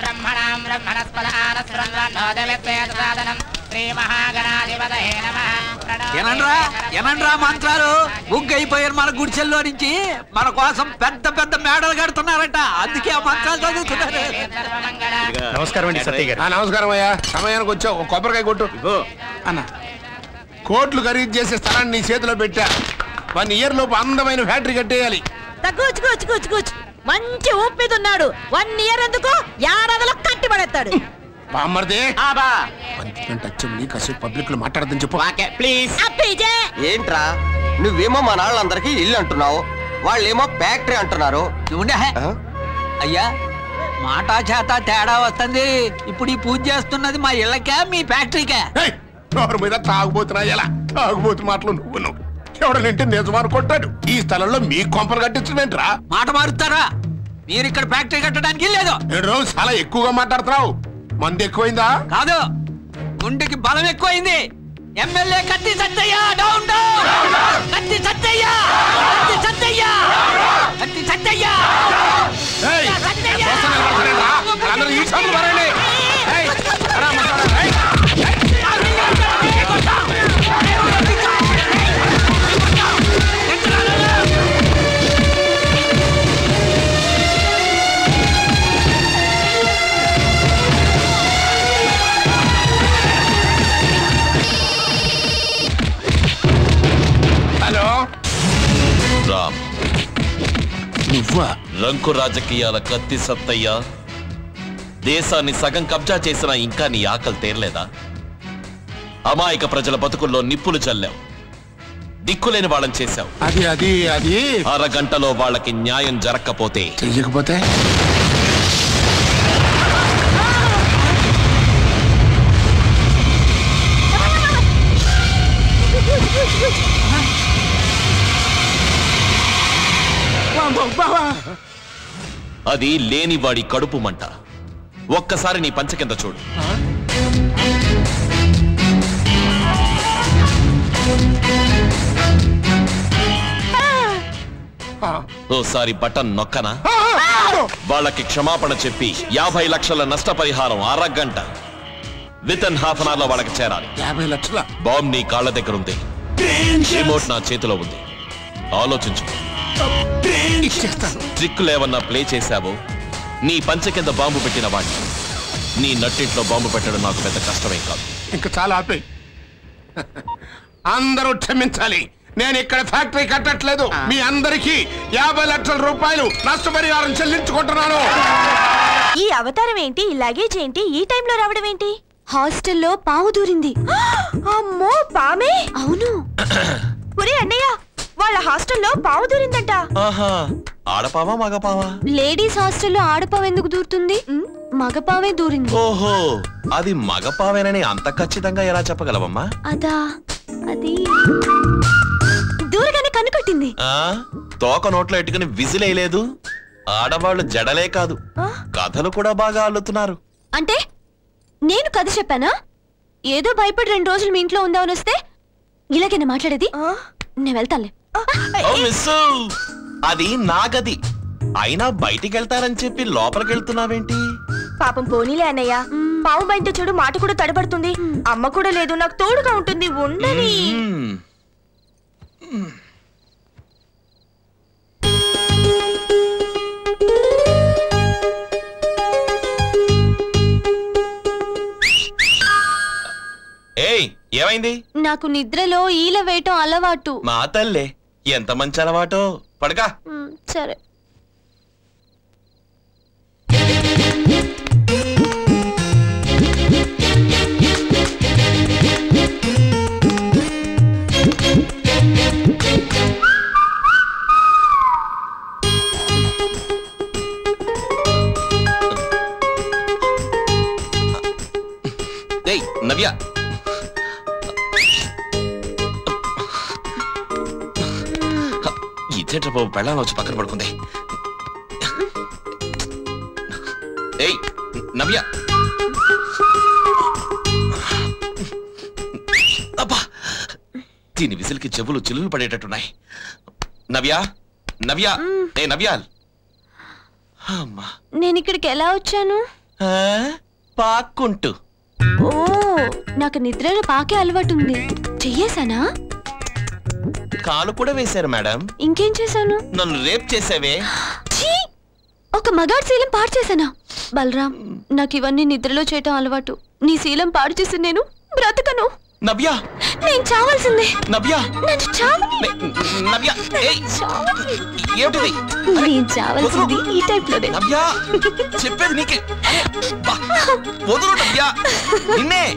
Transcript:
బ్రహ్మణాం బ్రహ్మణస్పదానస్రందోదవిత్వేతసాదనం శ్రీ మహాగణాధిపతయే నమః ఎనండ్రా ఎనండ్రా మంత్రాలు బుక్ అయిపోయారు మన గుడిచెల్లో నుంచి. మన కోసం పెద్ద పెద్ద మేడలు కడుతున్నారట. అందుకే ఆ మంత్రాలు చదువుతున్నారు. నమస్కారం అండి సత్య గారు. నమస్కారం అయ్యా. సమయానికి వచ్చావు. కొబ్బరికాయ కొట్టు. అన్న కోట్లు ఖరీదు చేసే స్థలాన్ని నీ చేతిలో పెట్టా. వన్ ఇయర్ లోపు అందమైన ఫ్యాక్టరీ కట్టేయాలి. మంచి ఊపు మీద ఉన్నాడు వన్ ఇయర్ ఎందుకు? ఏడాదిలో కట్టి పడేస్తాడు బామ్మర్దే ఆబా పంచిపెంట్ అచ్చంని కాసేపు పబ్లిక్లో మాట్లాడదని చెప్పు. Okay please. అప్పీజే ఏంట్రా? నువ్వేమో మా నాళ్ళందరికీ ఇల్లు అంటున్నావు. వాళ్ళేమో ఫ్యాక్టరీ అంటున్నారు. చూడే? అయ్యా మాట చేత తేడా వస్తుంది. ఇప్పుడు ఈ పూజ చేస్తున్నది మా ఇళ్ళకే మీ ఫ్యాక్టరీకే. మీద తాగుబోతున్నా ఎలా? తాగుబోతు మాటలు నువ్వు నువ్వు. ఎవడనంటే నిజమాను కొట్టాడు. ఈ స్థలంలో మీ కొంపలు కట్టించడమేంట్రా? మాట మారుతారా మీరు ఇక్కడ ఫ్యాక్టరీ కట్టడానికి లేదు. రోజు చాలా ఎక్కువగా మాట్లాడుతున్నావు. మంది ఎక్కువైందా? కాదు. గుండెకి బలం ఎక్కువైంది. ఎమ్మెల్యే కత్తి సత్తయ్య డౌన్ డౌన్ కత్తి సత్తయ్య కత్తి సత్తయ్య కత్తి సత్తయ్య. ఏయ్, ఈ రామ్. నువ్వా? రంకు రాజకీయాల కత్తి సత్తయ్య. దేశాన్ని సగం కబ్జా చేసినా ఇంకా నీ ఆకలి తీరలేదా? అమాయక ప్రజల బతుకుల్లో నిప్పులు చల్లావు. దిక్కులేని వాళ్ళని చేశావు. అది అది అది. అరగంటలో వాళ్ళకి న్యాయం జరక్కపోతే చెయ్యకపోతే? అది లేనివాడి కడుపు మంట. ఒక్కసారి నీ పంచ కింద చూడు. ఓసారి బటన్ నొక్కనా? వాళ్ళకి క్షమాపణ చెప్పి యాభై లక్షల నష్టపరిహారం అరగంట. విత్ ఇన్ హాఫ్ అన్ అవర్లో వాళ్ళకి చేరాలి. యాభై లక్షల? బాంబ్ నీ కాళ్ళ దగ్గర ఉంది రిమోట్ నా చేతిలో ఉంది. ఆలోచించు ఇచ్చేస్తాను ట్రిక్ లేవన్నా ప్లే చేశావో? నీ పంచ కింద బాంబు పెట్టిన వాడిని. నీ నట్టింట్లో బాంబు పెట్టడం నాకు పెద్ద కష్టమేం కాదు. ఇంకా చాలా ఆపే. అందరూ క్షమించాలి. నేను ఇక్కడ ఫ్యాక్టరీ కట్టట్లేదు. మీ అందరికీ యాభై లక్షల రూపాయలు నష్టపరిహారం చెల్లించుకుంటున్నాను. ఈ అవతారం ఏంటి? ఈ లగేజ్ ఏంటి? ఈ టైంలో రావడం ఏంటి? హాస్టల్లో పాము దూరింది. అమ్మో పామే! అవును. ఒరే అన్నయ్య! హాస్టల్లో పాము దూరిందంట. ఆహా ఆడపావా మగపావా? లేడీస్ హాస్టల్లో ఆడపావు ఎందుకు దూరుతుంది? మగపావే దూరింది. ఓహో అది మగపావేనని అంత ఖచ్చితంగా ఎలా చెప్పగలవమ్మా? అదా అది దూరగానే కన్ను కొట్టింది ఆ తోక నోట్లో ఎట్టుకుని విజిలేయలేదు. ఆడవాళ్ళు జడలే కాదు. ఆ? కథలు కూడా బాగా అల్లుతున్నారు. అంటే నేను కథ చెప్పానా? ఏదో భయపడి రెండు రోజులు మీ ఇంట్లో ఉందామని వస్తే ఇలాగైనా మాట్లాడేది? నేను వెళ్తానులే. ఓ అది నా గది. అయినా బయటికి వెళ్తారని చెప్పి లోపలికి వెళ్తున్నావేంటి పాపం పోనీలే అన్నయ్య. పావు బయట చూడు మాట కూడా తడబడుతుంది. అమ్మ కూడా లేదు నాకు తోడుగా ఉంటుంది ఉండని. ఏయ్ ఏమైంది? నాకు నిద్రలో ఈల వేయటం అలవాటు. మా తల్లే. ఎంత మంచి అలవాటో? పడకా. సరే. నవ్య. ఇదేంట్రా బాబు వచ్చి పక్కన పడుకుంది. ఏయ్ నవ్య. అబ్బా దీని విసిల్కి చెవులు చిల్లులు పడేటట్టున్నాయి. నవ్య నవ్య. ఏ నవ్యాల్. అమ్మా. నేను ఇక్కడికి ఎలా వచ్చాను? పాక్కుంటూ. ఓ నాకు నిద్రలో పాకే అలవాటు ఉంది. చెయ్యేశానా? కాలు కూడా వేశారు మేడం. ఇంకేం చేశాను? నన్ను రేప్ చేసావే! ఒక మగాడి శీలం పాడు చేశానా? బలరాం నాకు ఇవన్నీ నిద్రలో చేయటం అలవాటు. నీ శీలం పాడు చేసి నేను బ్రతకను. నవ్య! నేను చావాల్సిందే. నవ్య! నన్ను చావని. నే- నవ్య! ఏయ్, చావాలి ఏమిటిది? నేను చావాల్సింది ఈ టైప్లోనే నవ్య! చెప్పేది నీకే. వదులు నవ్య. నిన్నే.